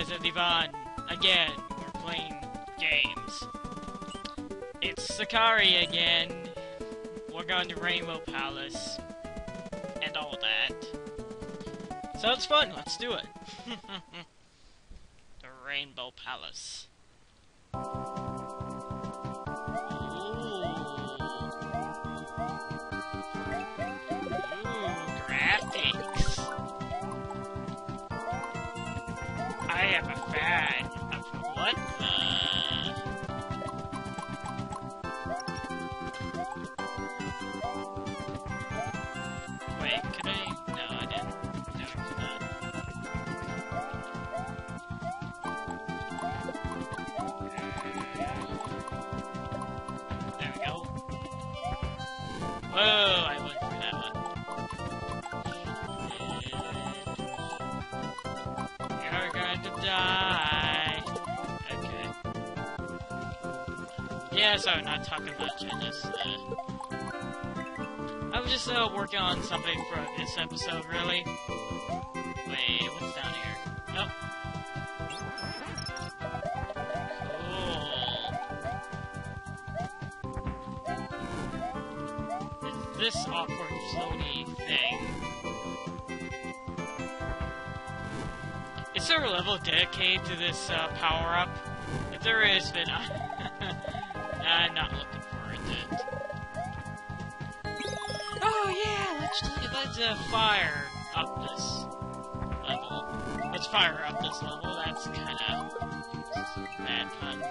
guys, Ivan. Again, we're playing games. It's Sicari again. We're going to Rainbow Palace. And all that. Sounds fun, let's do it. the Rainbow Palace. Yeah, sorry, not talking much. I just, uh... I was just, uh, working on something for this episode, really. Wait, what's down here? Oh. Cool. Is this awkward floaty thing? Is there a level dedicated to this uh, power-up? If there is, then I Not looking forward to it. Oh yeah, let's let's uh, fire up this level. Let's fire up this level. That's kind of bad fun.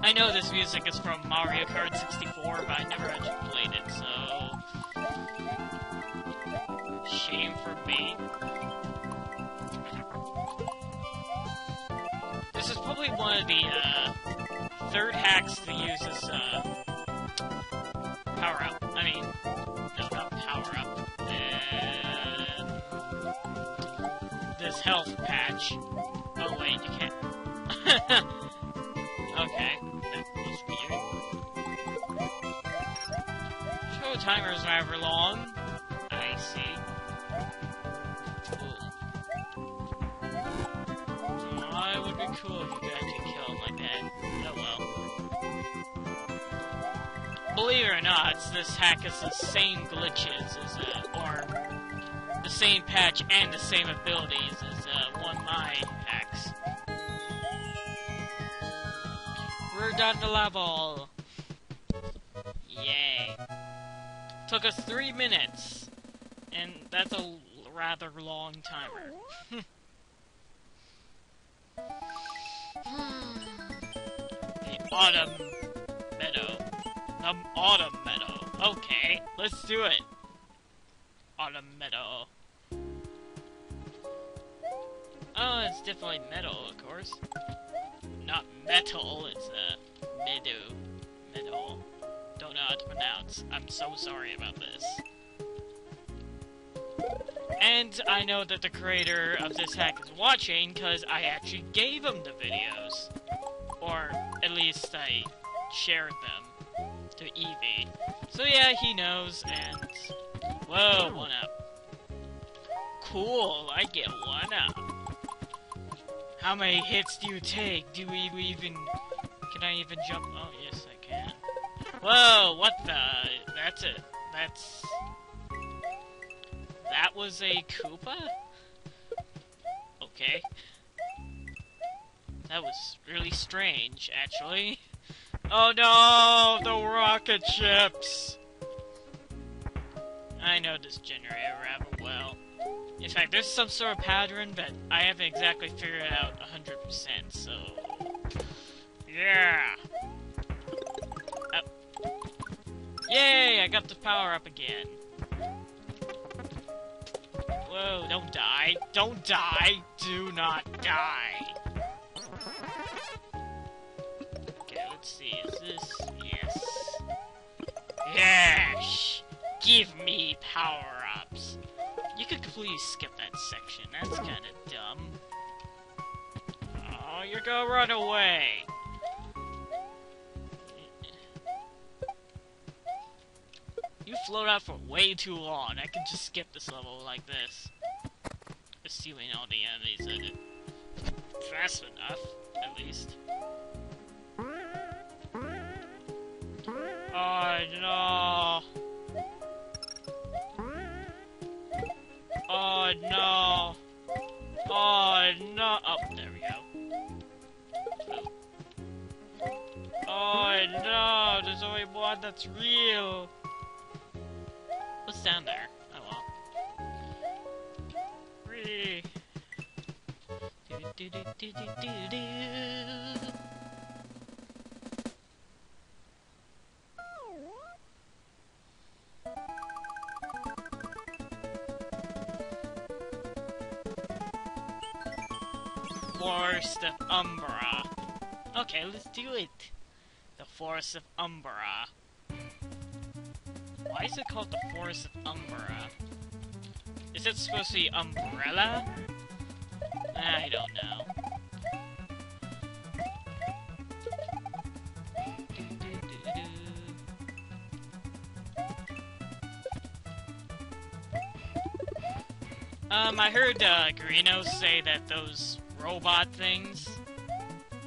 I know this music is from Mario Kart 64, but I never actually played it, so... Shame for me. This is probably one of the, uh, third hacks to use this, uh, power-up. I mean, no, not power-up. Uh, this health patch. Oh wait, you can't... timers however long. I see. Cool. Oh, it would be cool if you could actually kill like that. Oh well. Believe it or not, this hack has the same glitches as, uh, or the same patch and the same abilities as, uh, one my hacks. We're done the level! Yay. Took us three minutes. And that's a rather long timer. the autumn meadow. The autumn meadow. Okay, let's do it. Autumn meadow. Oh, it's definitely metal, of course not metal, it's a meadow. Meadow. Know how to pronounce. I'm so sorry about this. And I know that the creator of this hack is watching, because I actually gave him the videos. Or, at least I shared them to Eevee. So yeah, he knows, and... Whoa, hmm. one up. Cool, I get one up. How many hits do you take? Do we even... Can I even jump? Oh, yes, I can. Whoa, what the... That's it. That's... That was a Koopa? Okay. That was really strange, actually. Oh no! The rocket ships! I know this generator rather well. In fact, there's some sort of pattern but I haven't exactly figured it out 100%, so... Yeah! Yay! I got the power up again. Whoa, don't die. Don't die! Do not die! Okay, let's see. Is this... Yes. Yes! Give me power-ups! You could completely skip that section. That's kind of dumb. Oh, you're gonna run away. Float out for way too long. I can just skip this level like this. Assuming all the enemies it. Fast enough, at least. Oh no! Oh no! Oh no! Oh, there we go. Oh no! There's only one that's real! What's down there? Oh well. Do do do do do do do! Forest of Umbra. Okay, let's do it. The Forest of Umbra. Why is it called the Forest of Umbra? Is it supposed to be umbrella? I don't know. Um, I heard uh, Greeno say that those robot things,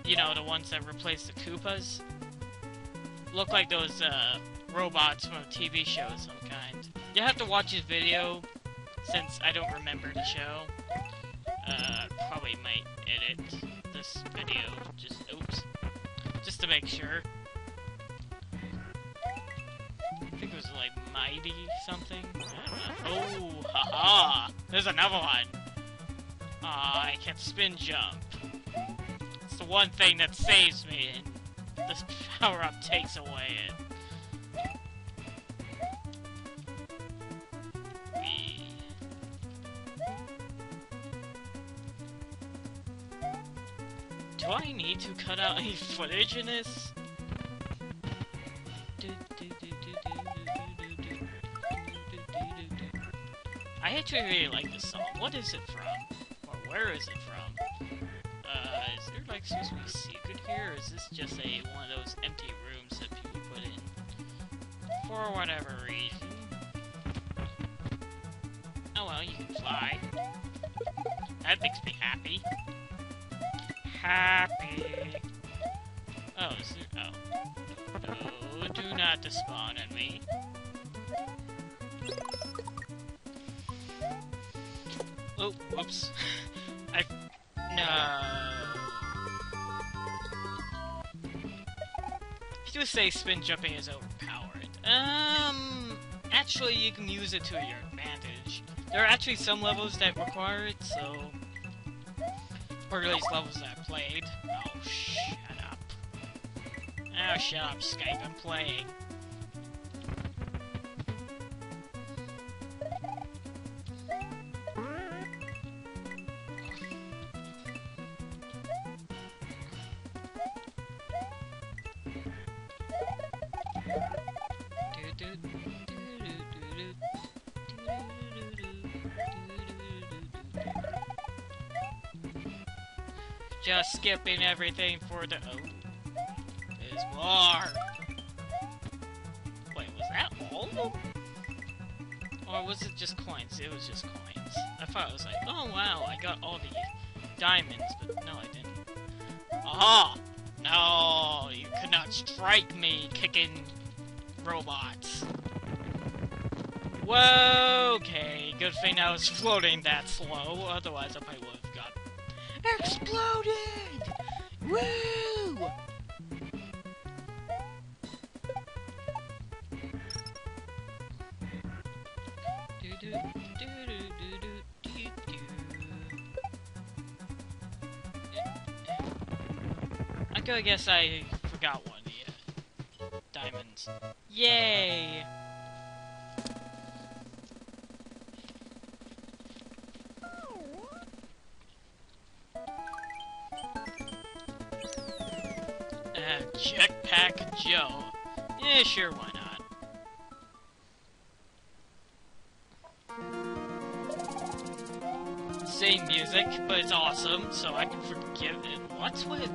you know, the ones that replace the Koopas, look like those uh, robots from a TV show of some kind. You have to watch his video, since I don't remember the show. Uh, probably might edit this video, just, oops, just to make sure. I think it was like Mighty something. Oh, haha! There's another one! Aw, I can spin jump. It's the one thing that saves me, and this power-up takes away it. Do I need to cut out any footage in this? I actually really like this song. What is it from? Or where is it from? Uh, is there like supposed to be a secret here, or is this just a one of those empty rooms that people put in for whatever reason? Oh well, you can fly. That makes me happy. Happy. Oh, is there? Oh. Oh, do not despawn on me. Oh, whoops. I... No. People say spin jumping is overpowered. Um... Actually, you can use it to your advantage. There are actually some levels that require it, so... Least levels that I played. Oh, shut up. Oh, shut up, Skype. I'm playing. Just skipping everything for the. Oh. There's more! Wait, was that all of them? Or was it just coins? It was just coins. I thought it was like, oh wow, I got all the diamonds, but no, I didn't. Aha! No, you could not strike me, kicking robots. Whoa, okay, good thing I was floating that slow, otherwise I probably would exploded! Woo! I guess I forgot one uh, diamonds. Yay! Joe. Yeah, sure, why not? Same music, but it's awesome, so I can forgive it. what's with...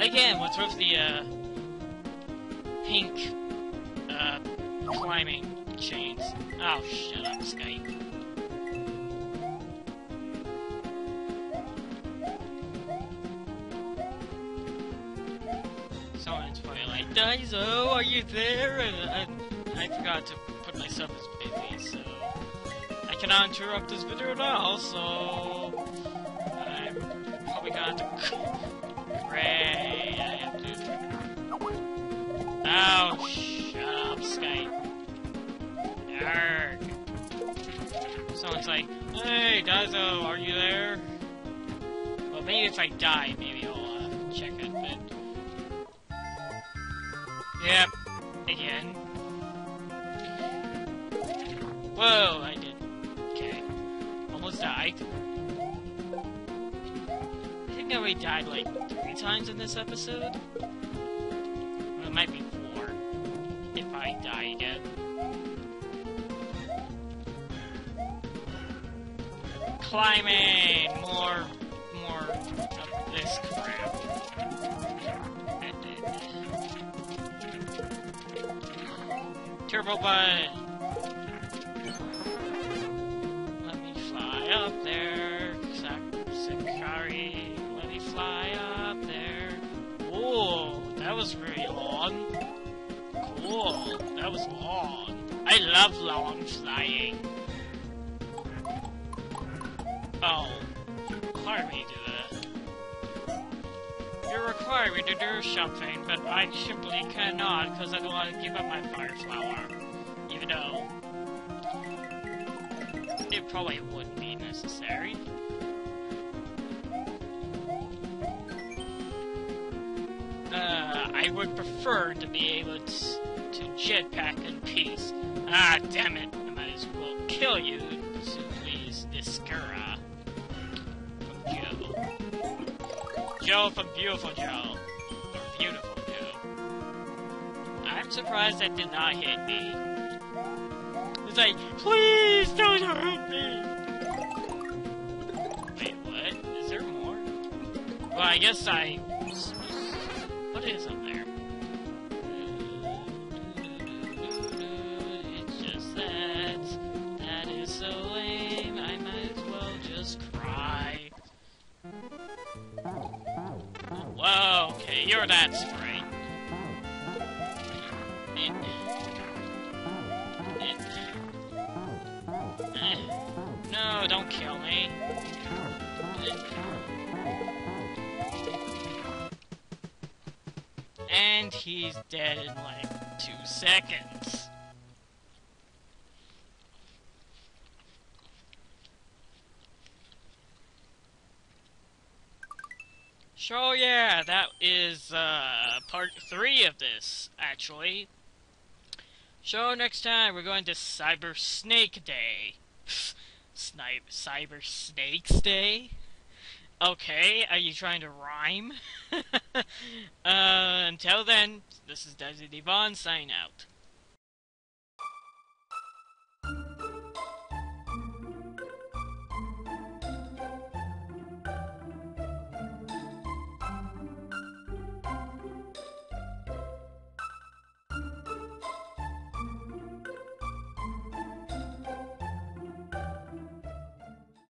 Again, what's with the, uh... Pink, uh, climbing chains? Oh, shut up, Skype. Like, Daizo, are you there? And, I forgot to put myself as baby, so... I cannot interrupt this video at all, so... I'm probably gonna have to... I have to... Oh, shut up, Skype. Arrgh. Someone's like, Hey, Daizo, are you there? Well, maybe if I die, maybe I'll uh, check it. Yep, again. Whoa, I did. Okay. Almost died. I think I already died like three times in this episode. Well, it might be four. If I die again. Climbing! More, Turbo butt! Let me fly up there, Sicari. Let me fly up there. Whoa, that was very long. Cool, that was long. I love long flying. Require me to do something, but I simply cannot because I don't want to give up my fire flower. Even though it probably wouldn't be necessary. Uh, I would prefer to be able to, to jetpack in peace. Ah, damn it! I might as well kill you to please. From Joe. Joe from Viewtiful Joe. Surprised that did not hit me. It's like, please don't hurt me! Wait, what? Is there more? Well, I guess I... What is up there? Uh, it's just that... That is so lame, I might as well just cry. Whoa, okay, you're that dead in like two seconds. So yeah, that is uh, part three of this, actually. So next time we're going to Cyber Snake Day. Snipe Cyber Snakes Day? Okay, are you trying to rhyme? uh, until then, this is Daizo Dee Von signing out.